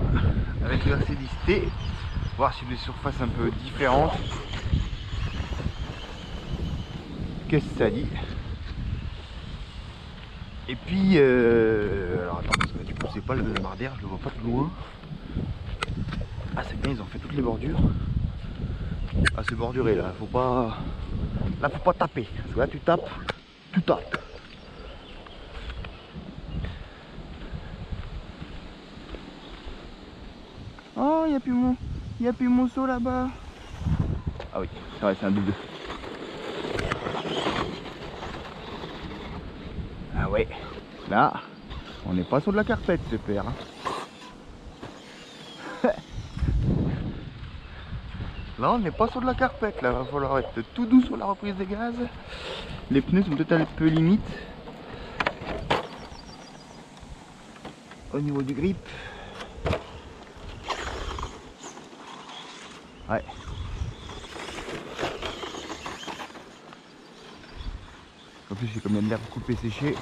sur avec le RC10T, voir si des surfaces un peu différentes. Qu'est-ce que ça dit? Et puis, euh, alors attends, parce que du coup c'est pas le mardaire, je le vois pas de loin. Ah c'est bien, ils ont fait toutes les bordures. Ah c'est borduré là, faut pas. Là faut pas taper. Parce que là tu tapes, tu tapes. Oh, il n'y a plus mon. Il a plus mon saut là-bas. Ah oui, c'est vrai, c'est un double. Ah ouais. Là, on n'est pas sur de la carpette, ce père. hein. Là, on n'est pas sur de la carpette. Là, va falloir être tout doux sur la reprise des gaz. Les pneus sont peut-être un peu limites. Au niveau du grip. Ouais. En plus, c'est comme de l'herbe coupée séchée.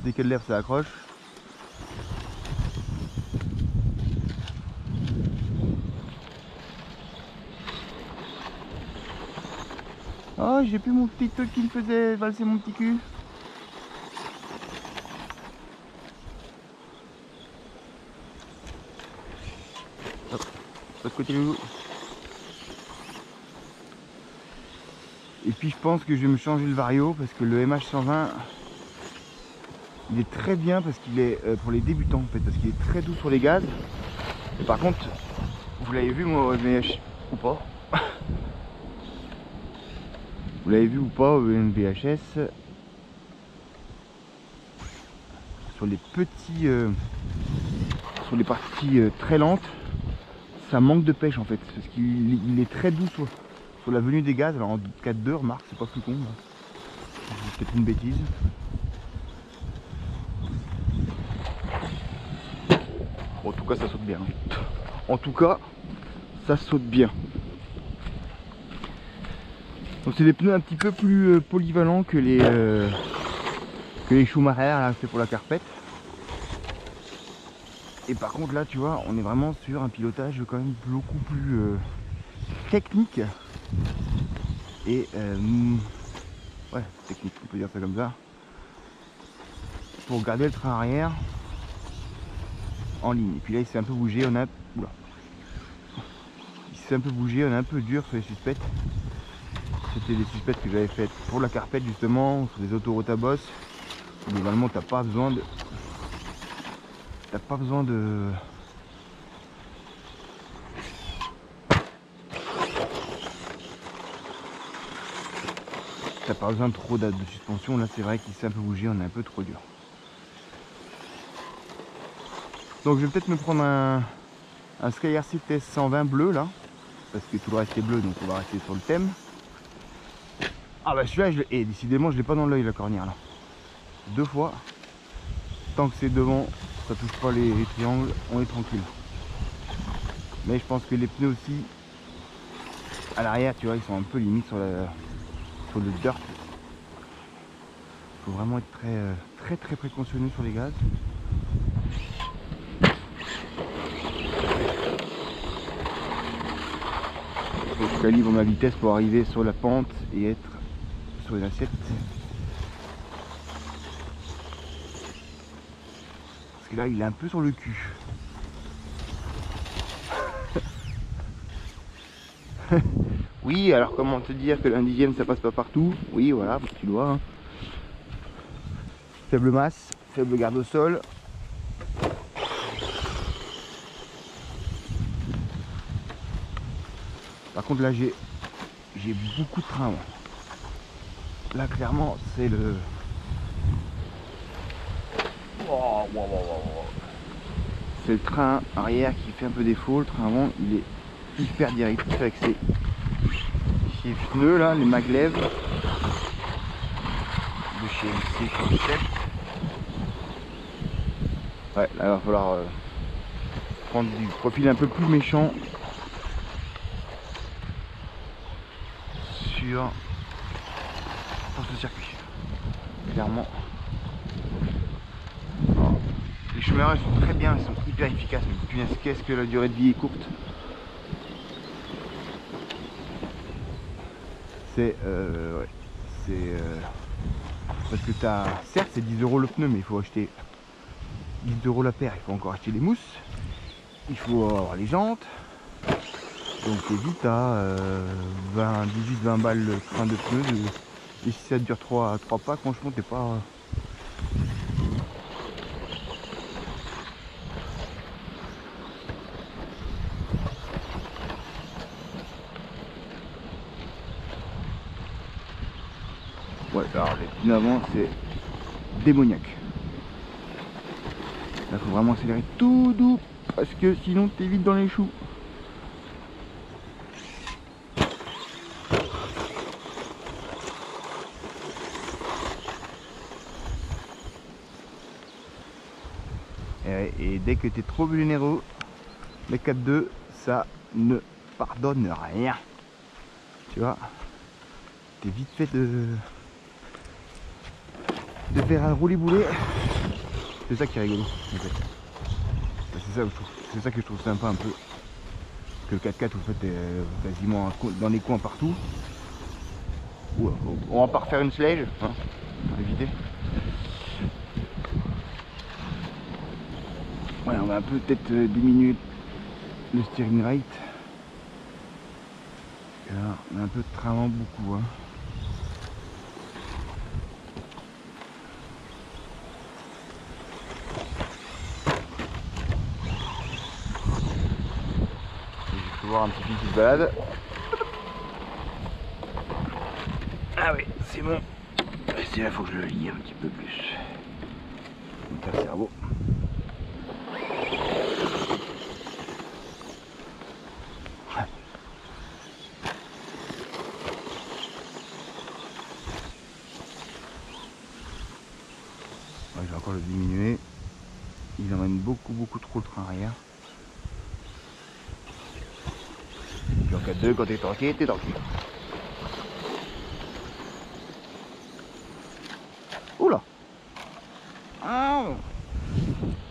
Dès qu'il y a de l'herbe, ça accroche. Oh, j'ai plus mon petit truc qui me faisait valser mon petit cul. Côté loulou. Et puis je pense que je vais me changer le vario parce que le MH120 il est très bien parce qu'il est euh, pour les débutants en fait parce qu'il est très doux sur les gaz. Et par contre, vous l'avez vu moi au MVH ou pas? Vous l'avez vu ou pas au MVHS Sur les petits euh, sur les parties euh, très lentes, ça manque de pêche en fait parce qu'il il est très doux sur, la venue des gaz. Alors en 4-2, remarque, c'est pas plus con. C'est peut-être une bêtise. En tout cas, ça saute bien. hein. En tout cas, ça saute bien. Donc c'est des pneus un petit peu plus euh, polyvalents que les euh, que les Schumacher là, c'est pour la carpette. Et par contre là, tu vois, on est vraiment sur un pilotage quand même beaucoup plus euh, technique et euh, ouais technique, on peut dire ça comme ça. Pour garder le train arrière en ligne. Et puis là, il s'est un peu bougé, on a. Il s'est un peu bougé, on est un peu dur sur les suspects. C'était des suspects que j'avais faites pour la carpette justement, sur des autoroutes à bosse. Globalement, t'as pas besoin de. T'as pas besoin de. T'as pas besoin de trop de, suspension. Là, c'est vrai qu'il s'est un peu bougé, on est un peu trop dur. Donc, je vais peut-être me prendre un, un Sky RC TS 120 bleu là, parce que tout le reste est bleu, donc on va rester sur le thème. Ah bah celui-là, et décidément, je l'ai pas dans l'œil la cornière là. Deux fois. Tant que c'est devant, ça touche pas les, les triangles, on est tranquille. Mais je pense que les pneus aussi, à l'arrière, tu vois, ils sont un peu limites sur, sur le dirt. faut vraiment être très, euh, très, très précautionneux sur les gaz. Faut que je calibre ma vitesse pour arriver sur la pente et être sur une assiette. Parce que là, il est un peu sur le cul. oui, alors comment te dire que l'indizième ça passe pas partout? Oui, voilà, tu dois. hein. Faible masse, faible garde au sol. Par contre là j'ai j'ai beaucoup de train. Là clairement c'est le. Oh, C'est le train arrière qui fait un peu défaut. Le train avant il est hyper direct avec ses, pneus là, les maglev de chez MC Concept. Ouais, là il va falloir euh, prendre du profil un peu plus méchant sur, sur ce circuit. Clairement. Caméras sont très bien, elles sont hyper efficaces, mais punaise, qu'est-ce que la durée de vie est courte. C'est euh, c'est euh, parce que t'as certes c'est 10 euros le pneu mais il faut acheter 10 euros la paire, il faut encore acheter les mousses, il faut avoir les jantes, donc t'es vite à 18-20 balles le train de pneus. Et si ça dure 3, 3 pas, franchement t'es pas. Ouais, avant c'est démoniaque. Là faut vraiment accélérer tout doux parce que sinon t'es vite dans les choux. Et, dès que tu es trop généreux, les 4-2, ça ne pardonne rien. Tu vois, t'es vite fait de, de faire un roulis boulet. C'est ça qui est rigolo. C'est ça, ça, que je trouve sympa un peu. Que le 4x4 vous faites quasiment dans les coins partout. On va pas refaire une sledge, hein, éviter. Ouais, on va un peu peut-être euh, diminuer le steering rate. Là, on a un peu de beaucoup. Hein. Je peux voir un petit fil qui se balade. Ah oui, c'est bon. C'est là, faut que je le lie un petit peu plus. Le cerveau. je vais encore le diminuer. Il emmène beaucoup beaucoup trop le train arrière. 4-2, quand t'es tranquille, t'es tranquille. Oula.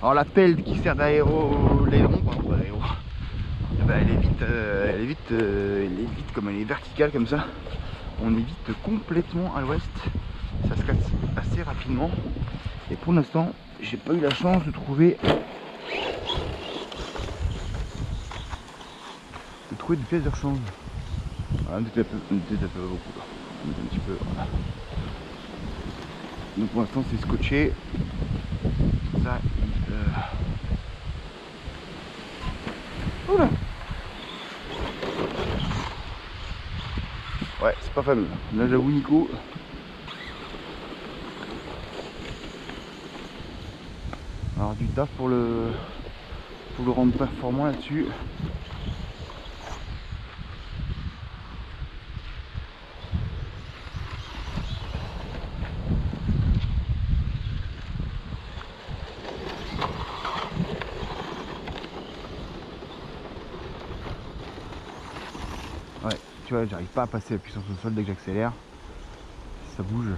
Alors la pelle qui sert d'aéro l'aileron, eh ben, elle est vite, euh, elle est vite, euh, elle est vite comme elle est verticale comme ça. On est vite complètement à l'ouest. Ça se casse assez rapidement. Et pour l'instant, j'ai pas eu la chance de trouver trouver des pièces de rechange. Voilà, un petit peu, un peu beaucoup. Un petit peu, voilà. Donc pour l'instant c'est scotché. Ça, euh... Oula Ouais, c'est pas fameux. Là j'avoue Nico, Alors du taf pour le pour le rendre performant là-dessus. Ouais, j'arrive pas à passer la puissance au sol dès que j'accélère. Ça bouge.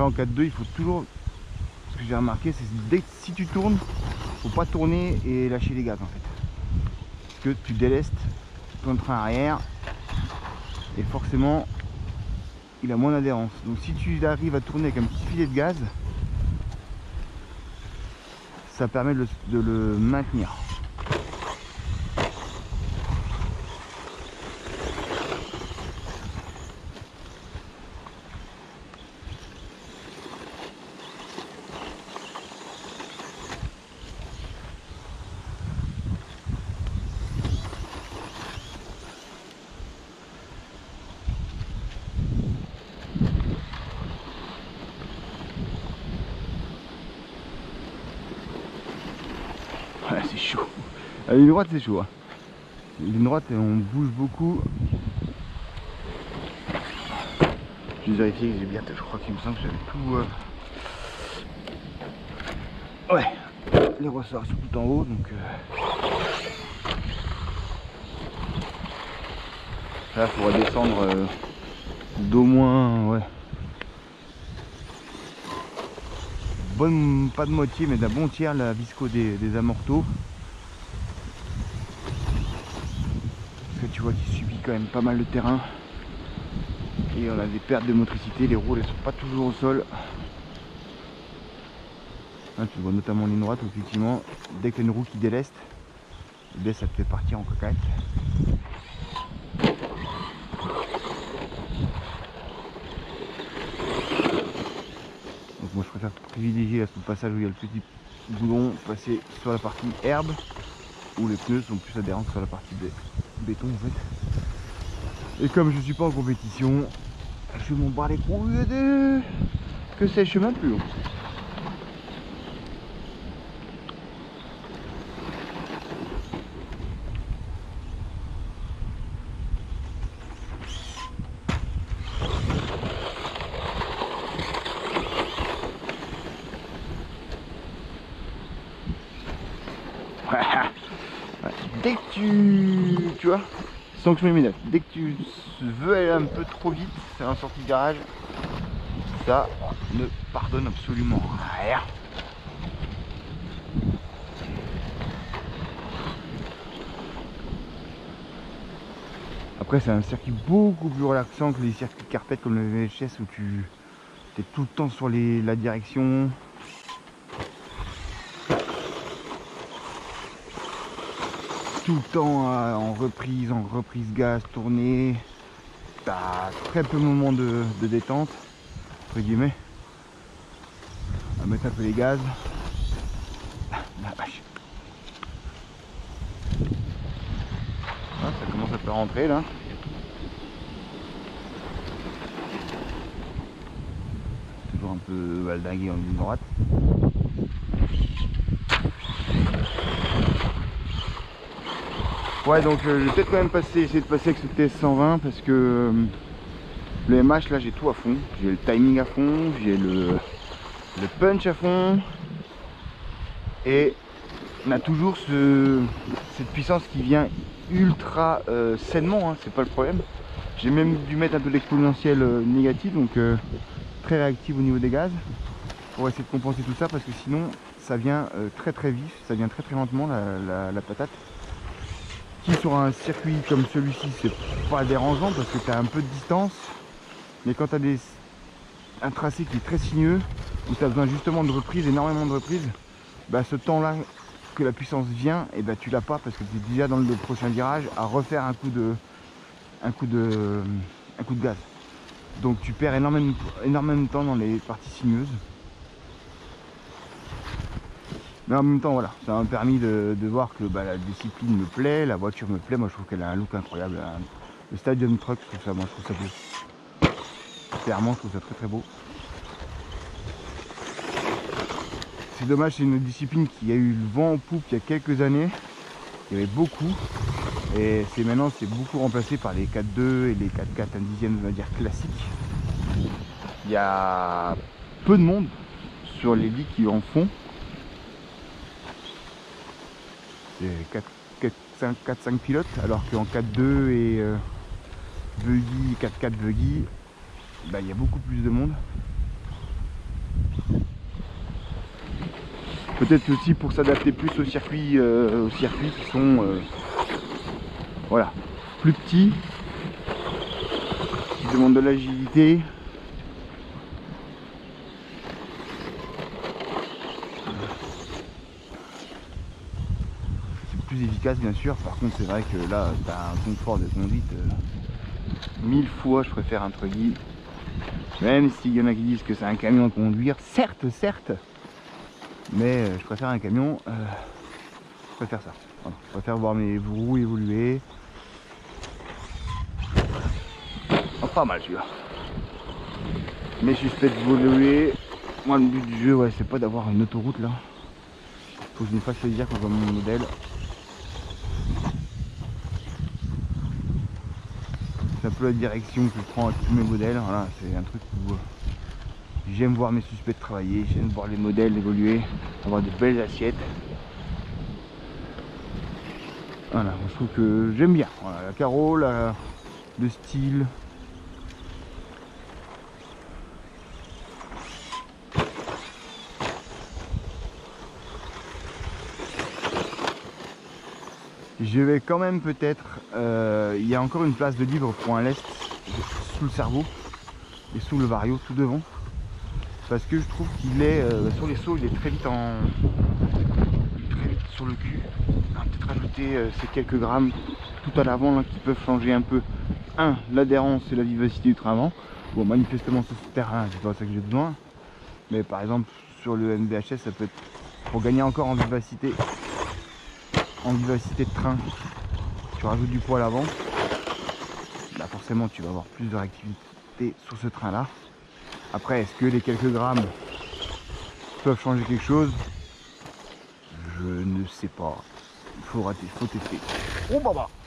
en 4-2 il faut toujours ce que j'ai remarqué c'est dès si tu tournes faut pas tourner et lâcher les gaz en fait parce que tu délestes ton train arrière et forcément il a moins d'adhérence. Donc si tu arrives à tourner avec un petit filet de gaz ça permet de le maintenir c'est chaud. La ligne droite, c'est chaud. Hein. Ligne droite, on bouge beaucoup. Je vais vérifier que j'ai bien. Je crois qu'il me semble que j'avais tout. Euh, ouais. les ressorts sont tout en haut donc euh... là il faudra descendre euh, d'au moins ouais bonne pas de moitié mais d'un bon tiers la visco des, des amortos parce que tu vois qu'il subit quand même pas mal de terrain. Et on a des pertes de motricité les roues elles sont pas toujours au sol. Là, tu vois notamment en ligne droite effectivement dès que as une roue qui déleste eh ça te fait partir en cocaïne donc moi je préfère privilégier à ce passage où il y a le petit boulon passer sur la partie herbe où les pneus sont plus adhérents que sur la partie béton en fait. Et comme je suis pas en compétition je m'en bats les couilles de... que c'est chemin plus long dès que tu, tu vois, sanction immédiate, dès que tu veux aller un peu trop vite, c'est un sortie de garage, ça ne pardonne absolument rien. Après c'est un circuit beaucoup plus relaxant que les circuits carpette comme le VHS où tu es tout le temps sur les, la direction, tout le temps euh, en reprise, en reprise gaz, tournée. T'as très peu de moments de, détente, entre guillemets. On va mettre un peu les gaz. Vache. Ah, ça commence à faire rentrer là. Toujours un peu valdingué en ligne droite. Ouais donc euh, je vais peut-être quand même passer, essayer de passer avec ce TS120 parce que euh, le MH là j'ai tout à fond. J'ai le timing à fond, j'ai le, punch à fond et on a toujours ce, cette puissance qui vient ultra euh, sainement, hein, c'est pas le problème. J'ai même dû mettre un peu d'exponentiel négatif donc très réactif au niveau des gaz pour essayer de compenser tout ça parce que sinon ça vient très très vif, ça vient très très lentement la patate sur un circuit comme celui-ci c'est pas dérangeant parce que tu as un peu de distance. Mais quand tu as des, un tracé qui est très sinueux où tu as besoin justement de reprise, énormément de reprise bah ce temps là que la puissance vient et bah tu l'as pas parce que tu es déjà dans le prochain virage à refaire un coup de un coup de un coup de gaz. Donc tu perds énormément, énormément de temps dans les parties sinueuses mais en même temps voilà ça m'a permis de, voir que bah, la discipline me plaît la voiture me plaît. Moi je trouve qu'elle a un look incroyable le stadium truck je trouve ça moi je trouve ça beau. Clairement je trouve ça très très beau. C'est dommage c'est une discipline qui a eu le vent en poupe il y a quelques années. Il y avait beaucoup. Et c'est maintenant c'est beaucoup remplacé par les 4.2 et les 4.4 un dixième on va dire classique. Il y a peu de monde sur les lits qui en font 4-5 pilotes alors qu'en 4-2 et euh, buggy, 4-4 buggy bah, il y a beaucoup plus de monde. Peut-être aussi pour s'adapter plus aux circuits euh, qui sont euh, plus petits qui demandent de l'agilité efficace bien sûr. Par contre c'est vrai que là tu as un confort de conduite euh, mille fois je préfère un truggy même s'il y en a qui disent que c'est un camion à conduire certes certes. Mais euh, je préfère un camion euh, je préfère ça. Je préfère voir mes roues évoluer. Oh, pas mal celui-là. Mes suspects évoluer moi le but du jeu ouais c'est pas d'avoir une autoroute là. Faut que je me fasse plaisir quand je vois mon modèle la direction que je prends à tous mes modèles. Voilà, c'est un truc où euh, j'aime voir mes suspects travailler, j'aime voir les modèles évoluer, avoir de belles assiettes. Voilà, je trouve que j'aime bien. La carreau, le style, Je vais quand même peut-être... euh, il y a encore une place de libre pour un lest sous le cerveau et sous le vario tout devant. Parce que je trouve qu'il est euh, sur les sauts, il est très vite en très vite sur le cul. On va peut-être rajouter euh, ces quelques grammes tout à l'avant qui peuvent changer un peu. Un, l'adhérence et la vivacité du train avant. Bon, manifestement sur ce terrain, c'est pas ça que j'ai besoin. Mais par exemple sur le MVHS, ça peut être pour gagner encore en vivacité, en vivacité de train. Tu rajoutes du poids à l'avant. Bah forcément, tu vas avoir plus de réactivité sur ce train-là. Après, est-ce que les quelques grammes peuvent changer quelque chose? Je ne sais pas. Il faut rater, il faut tester. Oh bah bah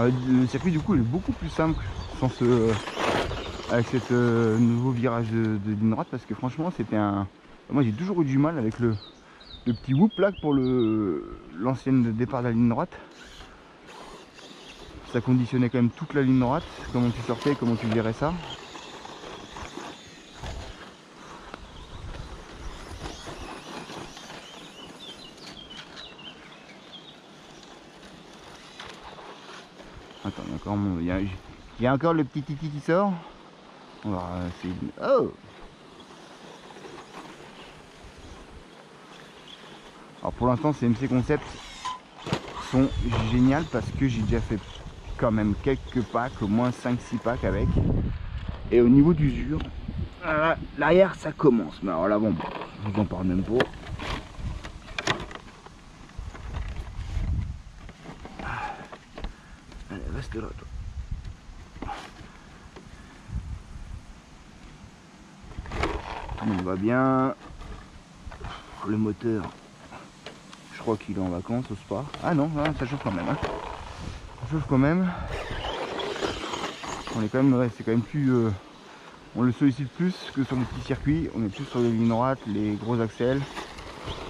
Euh, le circuit du coup est beaucoup plus simple sans ce, avec cette euh, nouveau virage de, ligne droite parce que franchement c'était un. Moi j'ai toujours eu du mal avec le, le petit whoop là pour l'ancienne départ de la ligne droite. Ça conditionnait quand même toute la ligne droite, comment tu sortais, comment tu gérais ça. Il y a encore, le petit titi qui sort. On va essayer Oh Alors pour l'instant ces MC Concept sont géniales parce que j'ai déjà fait quand même quelques packs, au moins 5-6 packs avec. Et au niveau d'usure, euh, l'arrière ça commence. Mais alors là bon, je vous en parle même pas. Là toi. Tout va bien. Le moteur, je crois qu'il est en vacances au spa. Ah non, ah, ça chauffe quand même. hein. Ça chauffe quand même. On est quand même, c'est quand même plus. euh, on le sollicite plus que sur les petits circuits. On est plus sur les lignes droites, les gros axels.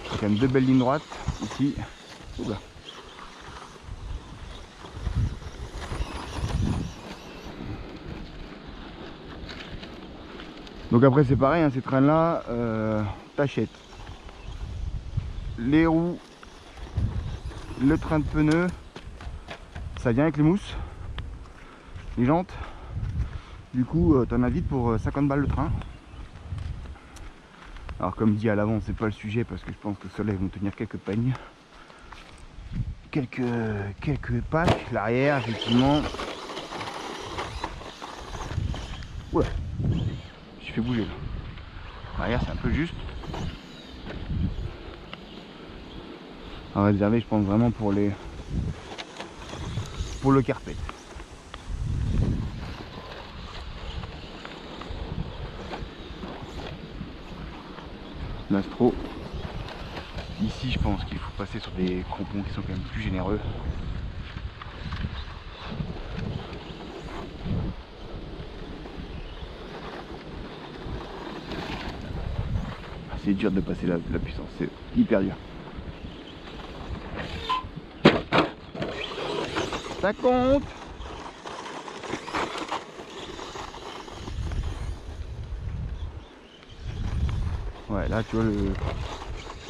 Il y a quand même deux belles lignes droites ici. Donc après c'est pareil, hein, ces trains là, t'achètes les roues, le train de pneus, ça vient avec les mousses, les jantes. Du coup euh, t'en as vite pour euh, 50 balles le train. Alors comme dit à l'avant c'est pas le sujet parce que je pense que ceux-là vont tenir quelques peignes. Quelques, quelques packs, l'arrière effectivement. Oula, j'ai fait bouger là. L'arrière c'est un peu juste. À réserver je pense vraiment pour les pour le carpet. L'astro. Ici je pense qu'il faut passer sur des crampons qui sont quand même plus généreux. C'est dur de passer la, puissance, c'est hyper dur. Ça compte Ouais, là tu vois le,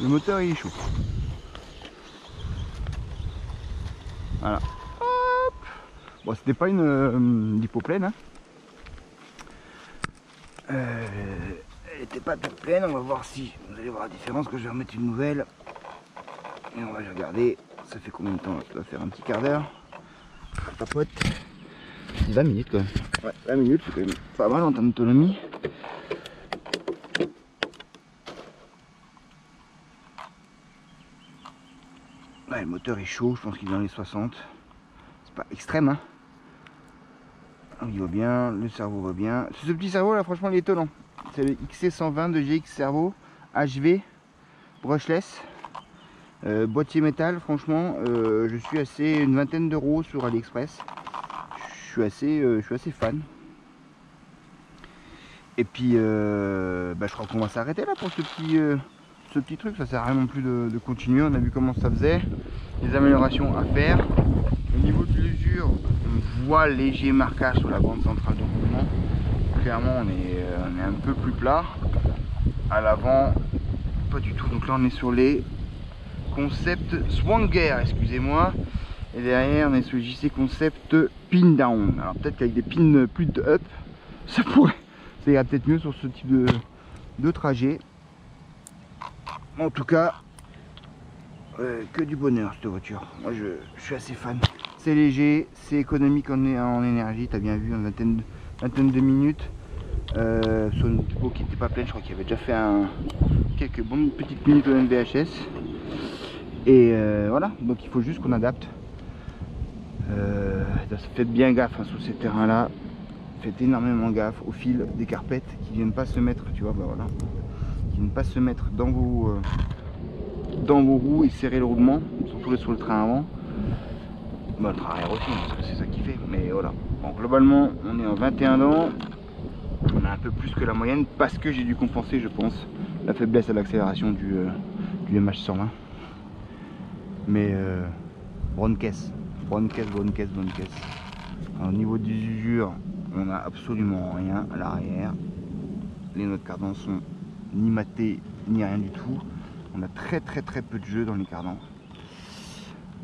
le moteur il est chaud. Voilà. Hop bon, c'était pas une euh, lipo pleine. Hein. Euh, elle était pas toute pleine. On va voir si vous allez voir la différence. Que je vais remettre une nouvelle. Et on va regarder. Ça fait combien de temps Ça doit faire un petit quart d'heure. Papote. 20 minutes quand même. Ouais, 20 minutes, c'est quand même pas mal en termes d'autonomie. Ouais, le moteur est chaud, je pense qu'il est dans les 60. C'est pas extrême, hein. Il va bien, le cerveau va bien. Ce petit cerveau là, franchement, il est étonnant. C'est le XC120 de GX Cerveau HV brushless. Euh, boîtier métal, franchement, euh, je suis assez une vingtaine d'euros sur AliExpress. Je suis assez, euh, je suis assez fan. Et puis, bah, je crois qu'on va s'arrêter là pour ce petit, ce petit truc. Ça sert à rien non plus de, continuer. On a vu comment ça faisait, les améliorations à faire. Au niveau de l'usure, on voit léger marquage sur la bande centrale de mouvement. Clairement, on est, on est un peu plus plat. À l'avant, pas du tout. Donc là, on est sur les concept Swanger, excusez-moi. Et derrière, on est sur le JC concept pin down. Alors peut-être qu'avec des pins plus de up, ça pourrait, ça ira peut-être mieux sur ce type de, de trajet. En tout cas, euh, que du bonheur cette voiture. Moi, je, suis assez fan. C'est léger, c'est économique en, en énergie. T'as bien vu, en vingtaine, vingtaine de minutes. Sur une typo qui n'était pas pleine, je crois qu'il avait déjà fait un, quelques bonnes petites minutes au MVHS. Et euh, voilà, donc il faut juste qu'on adapte. Euh, faites bien gaffe hein, sur ces terrains-là. Faites énormément gaffe au fil des carpettes qui viennent pas se mettre, tu vois, bah voilà, qui viennent pas se mettre dans vos euh, dans vos roues et serrer le roulement, surtout sur le train avant. Bah, le train arrière aussi, hein, c'est ça qui Mais voilà. Bon, globalement, on est en 21 ans. On a un peu plus que la moyenne parce que j'ai dû compenser, je pense, la faiblesse à l'accélération du, du MH120. Mais euh, bonne caisse, bonne caisse, bonne caisse, bonne caisse. au niveau des usures, on n'a absolument rien à l'arrière. Les notes cardans sont ni matés ni rien du tout. On a très très très peu de jeux dans les cardans.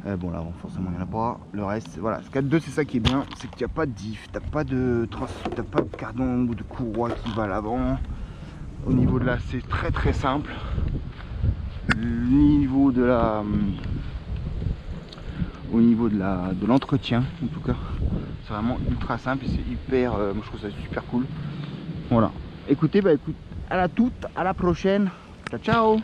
Euh, bon là forcément il n'y en a pas. Le reste, voilà, ce 4.2 c'est ça qui est bien, c'est qu'il n'y a pas de diff, t'as pas de trans, t'as pas de cardan ou de courroie qui va à l'avant. Au niveau de là c'est très très simple. Le niveau de la au niveau de la de l'entretien en tout cas. C'est vraiment ultra simple et c'est hyper euh, moi je trouve ça super cool. Voilà. Écoutez bah écoute à la toute à la prochaine. Ciao ciao